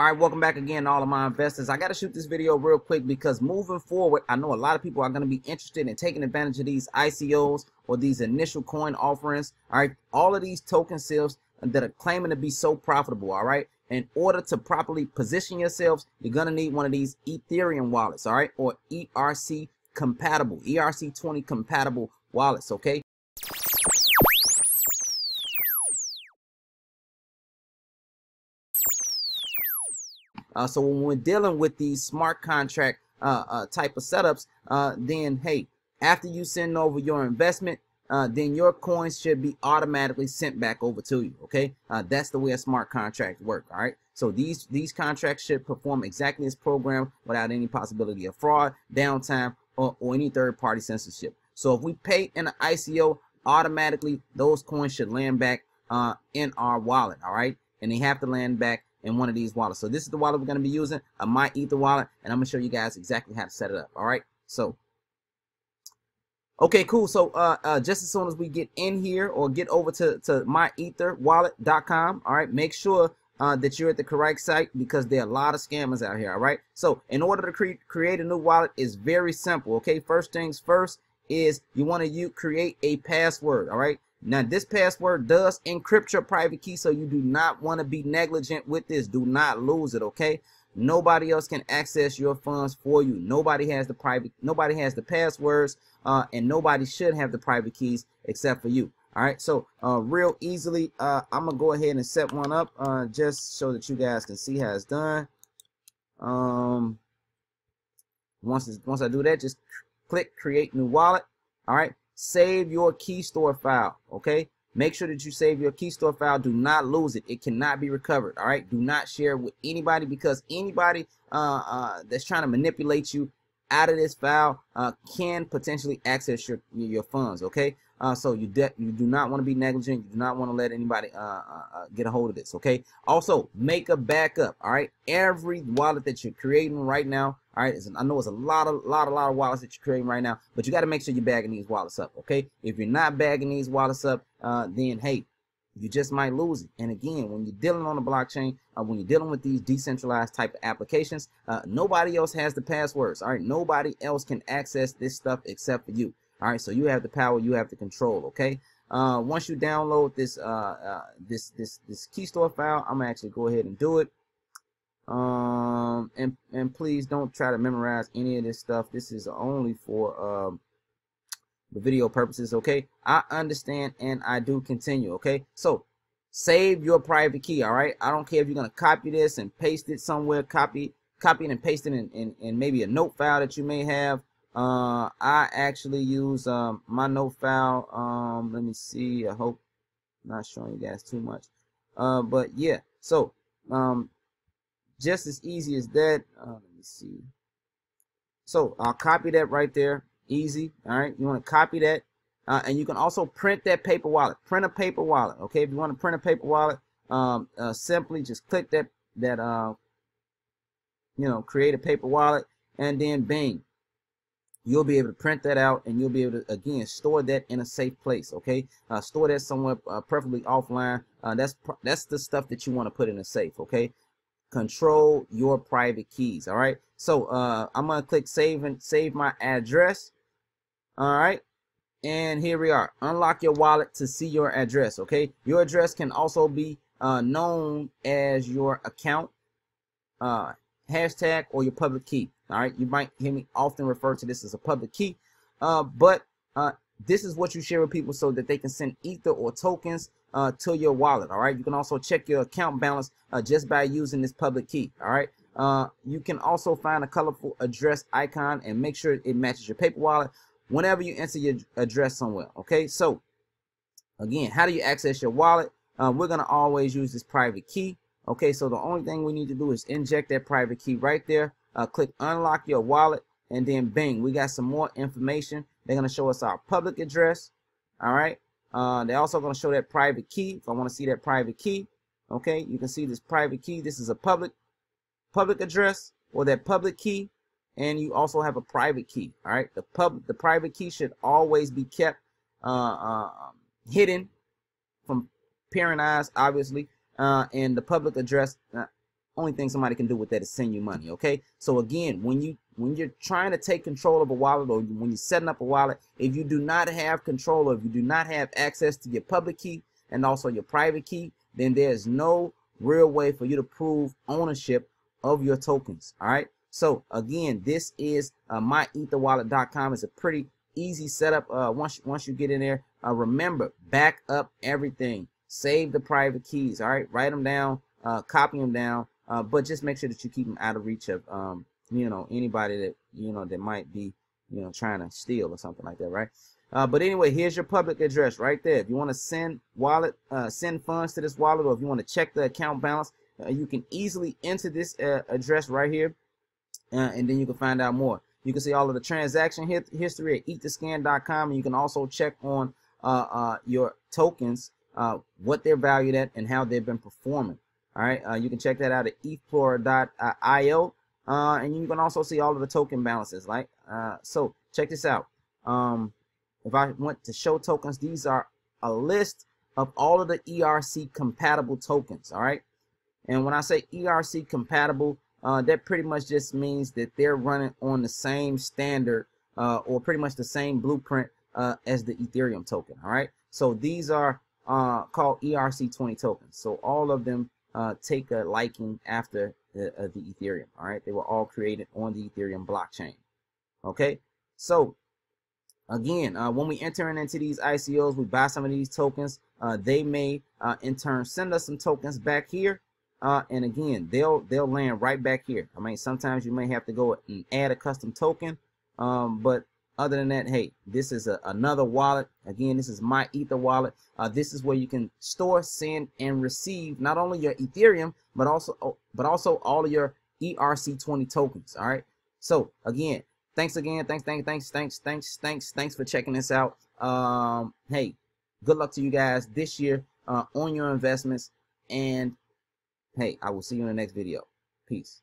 All right, welcome back again, all of my investors. I got to shoot this video real quick because moving forward, I know a lot of people are going to be interested in taking advantage of these ICOs or these initial coin offerings. All right, all of these token sales that are claiming to be so profitable. All right, in order to properly position yourselves, you're going to need one of these Ethereum wallets. All right, or ERC compatible, ERC20 compatible wallets. Okay, Uh, so when we're dealing with these smart contract uh, uh, type of setups, uh, then hey, after you send over your investment, uh, then your coins should be automatically sent back over to you. Okay, uh, that's the way a smart contract work. All right. So these these contracts should perform exactly as programmed without any possibility of fraud, downtime, or, or any third party censorship. So if we pay in an ICO, automatically those coins should land back in our wallet. All right, and they have to land back in one of these wallets. So this is the wallet we're going to be using, a My Ether wallet, and I'm going to show you guys exactly how to set it up. All right. So, okay, cool. So uh, uh, just as soon as we get in here or get over to, to myetherwallet.com, all right, make sure uh, that you're at the correct site because there are a lot of scammers out here. All right. So in order to cre create a new wallet is very simple. Okay. First things first is you want to create a password. All right. Now, this password does encrypt your private key, so you do not want to be negligent with this. Do not lose it, okay? Nobody else can access your funds for you. Nobody has the private, nobody has the passwords, uh, and nobody should have the private keys except for you. All right, so uh, real easily, uh, I'm gonna go ahead and set one up uh, just so that you guys can see how it's done. Um, once once I do that, just click create new wallet. All right, save your key store file okay make sure that you save your key store file do not lose it it cannot be recovered all right do not share with anybody because anybody uh, uh, that's trying to manipulate you out of this file uh, can potentially access your your funds okay uh, so you you do not want to be negligent. You do not want to let anybody uh, uh, uh, get a hold of this. Okay. Also, make a backup. All right. Every wallet that you're creating right now. All right. I know it's a lot of lot a lot of wallets that you're creating right now, but you got to make sure you're bagging these wallets up. Okay. If you're not bagging these wallets up, uh, then hey, you just might lose it. And again, when you're dealing on the blockchain, uh, when you're dealing with these decentralized type of applications, uh, nobody else has the passwords. All right, nobody else can access this stuff except for you. All right, so you have the power, you have the control. Okay. Uh, once you download this uh, uh, this this this key store file, I'm gonna actually go ahead and do it. Um, and and please don't try to memorize any of this stuff. This is only for um the video purposes. Okay, I understand and I do continue. Okay, so save your private key. All right, I don't care if you're gonna copy this and paste it somewhere. Copy copy it and paste it in, in, in maybe a note file that you may have uh i actually use um my note file um let me see i hope I'm not showing you guys too much uh but yeah so um just as easy as that. Uh, let me see. So i'll copy that right there. Easy all right? You want to copy that uh, and you can also print that paper wallet. Print a paper wallet okay? If you want to print a paper wallet um uh, simply just click that that uh you know create a paper wallet and then bang, you'll be able to print that out and you'll be able to again store that in a safe place okay? Uh, store that somewhere uh, preferably offline. Uh, that's that's the stuff that you want to put in a safe okay control your private keys all right? So uh, i'm gonna click save and save my address all right? And here we are. Unlock your wallet to see your address okay? Your address can also be uh, known as your account uh, hashtag or your public key all right, you might hear me often refer to this as a public key, uh, but uh, this is what you share with people so that they can send ether or tokens uh, to your wallet. All right, you can also check your account balance uh, just by using this public key. All right, uh, you can also find a colorful address icon and make sure it matches your paper wallet whenever you enter your address somewhere. Okay, so again, how do you access your wallet? Uh, we're gonna always use this private key. Okay, so the only thing we need to do is inject that private key right there uh, click unlock your wallet and then bang, we got some more information they're going to show us our public address all right uh, they're also going to show that private key if I want to see that private key. Okay you can see this private key this is a public public address or that public key and you also have a private key all right? The public the private key should always be kept uh, uh, hidden from parent eyes obviously uh, and the public address uh, only thing somebody can do with that is send you money. Okay. So again, when you when you're trying to take control of a wallet or when you're setting up a wallet, if you do not have control or if you do not have access to your public key and also your private key, then there's no real way for you to prove ownership of your tokens. All right. So again, this is uh, myetherwallet.com. It's a pretty easy setup. Uh, once once you get in there, uh, remember back up everything. Save the private keys. All right, write them down, uh, copy them down, uh, but just make sure that you keep them out of reach of um, you know anybody that you know that might be you know trying to steal or something like that, right? Uh, but anyway, here's your public address right there. If you want to send wallet, uh, send funds to this wallet, or if you want to check the account balance, uh, you can easily enter this uh, address right here, uh, and then you can find out more. You can see all of the transaction history at etherscan.com, and you can also check on your tokens, what they're valued at, and how they've been performing. All right, uh, you can check that out at ethplorer.io, uh, and you can also see all of the token balances. Like, uh, so check this out. Um, if I went to show tokens, these are a list of all of the ERC compatible tokens. All right, and when I say ERC compatible, uh, that pretty much just means that they're running on the same standard uh, or pretty much the same blueprint uh, as the Ethereum token. All right. So these are uh, called ERC20 tokens. So all of them uh, take a liking after the, uh, the Ethereum. All right. They were all created on the Ethereum blockchain. Okay. So again, uh, when we enter into these ICOs, we buy some of these tokens. Uh, they may uh, in turn send us some tokens back here uh, and again, they'll they'll land right back here. I mean, sometimes you may have to go and add a custom token, um, but other than that, hey, this is a, another wallet. Again, this is my Ether wallet. Uh, this is where you can store, send, and receive not only your Ethereum, but also oh, but also all of your ERC20 tokens. All right. So again, thanks again. Thanks, thanks, thanks, thanks, thanks, thanks, thanks for checking this out. Um, hey, good luck to you guys this year uh, on your investments and Hey, I will see you in the next video. Peace.